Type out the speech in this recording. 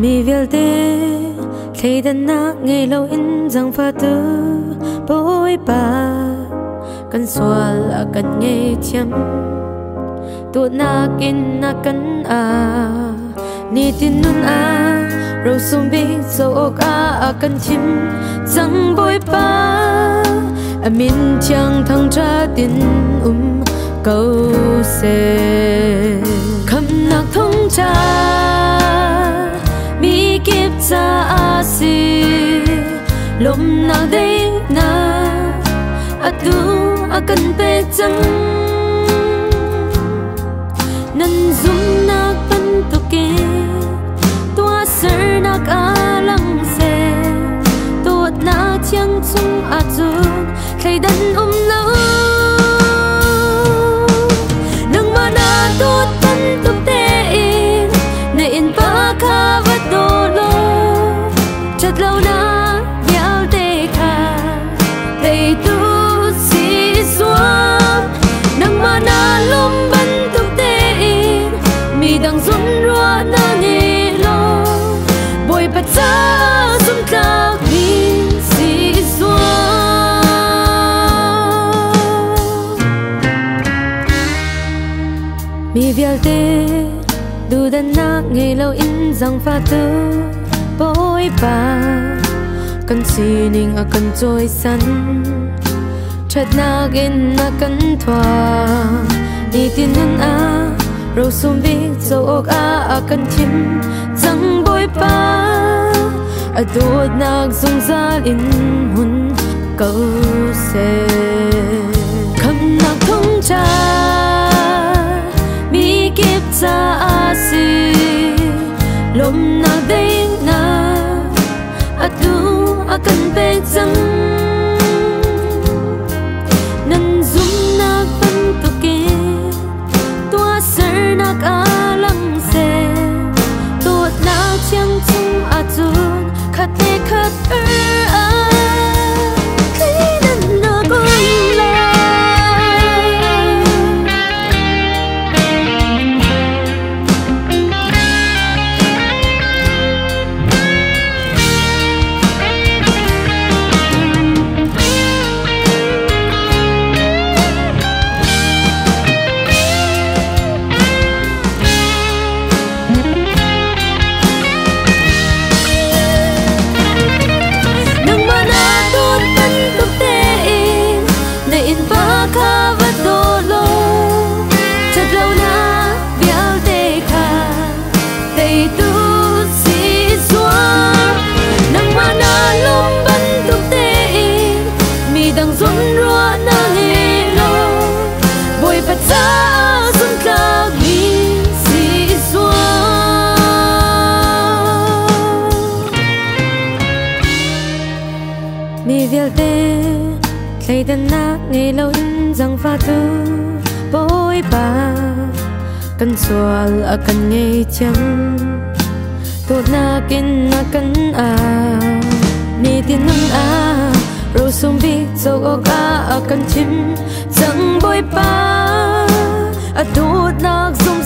mi vial te thei đàn na nghe lo in rằng pha tư boi ba cần xua là cần nghe chăm tu na kin na cần à ni tin nun à ro sum bi so ok a a kan chim. Jang boi pa a à min chang thang tra tin um câu se kham nak thong cha sa asi lom na de na atu akan pe chang nan zum na pan tu ke tua ser na ka lang se tu na chang chung a chun khai dan um lo vial tê du dan na nge lo in zang pha tu bối ba xì ninh a cần trôi sân chat na gen na cần thỏa đi tin nhân a ro sum vi so ok a a cần chim chẳng bối pa a đốt nak dung zal in hun câu xe te khat mi vial te thay tân na nghe lâu in rằng pha tu bối ba cần sual a cần nghe chăng tuột na kin na cần a mi tin nung a ro sum bi so o ka a cần chim. Chẳng bối ba a tuột na zum